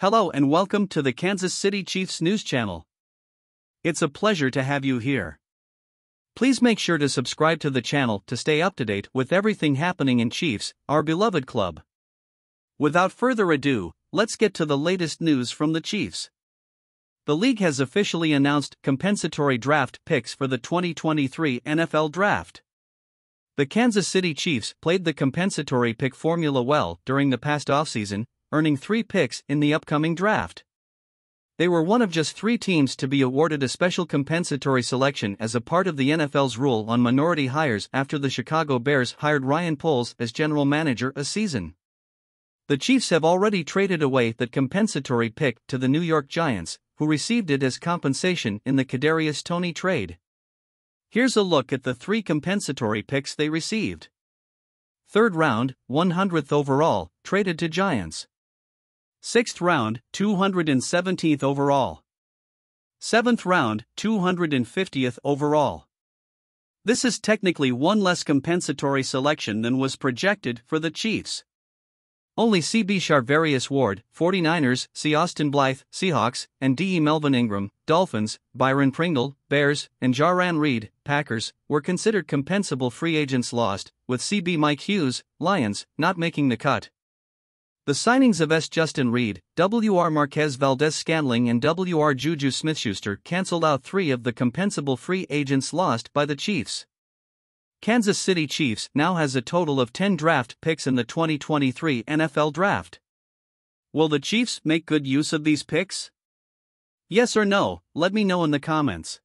Hello and welcome to the Kansas City Chiefs News Channel. It's a pleasure to have you here. Please make sure to subscribe to the channel to stay up to date with everything happening in Chiefs, our beloved club. Without further ado, let's get to the latest news from the Chiefs. The league has officially announced compensatory draft picks for the 2023 NFL Draft. The Kansas City Chiefs played the compensatory pick formula well during the past offseason, earning three picks in the upcoming draft. They were one of just three teams to be awarded a special compensatory selection as a part of the NFL's rule on minority hires after the Chicago Bears hired Ryan Poles as general manager a season. The Chiefs have already traded away that compensatory pick to the New York Giants, who received it as compensation in the Kadarius Toney trade. Here's a look at the three compensatory picks they received. Third round, 100th overall, traded to Giants. Sixth round, 217th overall. Seventh round, 250th overall. This is technically one less compensatory selection than was projected for the Chiefs. Only CB Charvarius Ward, 49ers, C. Austin Blythe, Seahawks, and DE Melvin Ingram, Dolphins, Byron Pringle, Bears, and Jarran Reed, Packers, were considered compensable free agents lost, with CB Mike Hughes, Lions, not making the cut. The signings of S. Justin Reid, W.R. Marquez Valdes Scantling, and W.R. Juju Smith Schuster canceled out three of the compensable free agents lost by the Chiefs. Kansas City Chiefs now has a total of 10 draft picks in the 2023 NFL Draft. Will the Chiefs make good use of these picks? Yes or no, let me know in the comments.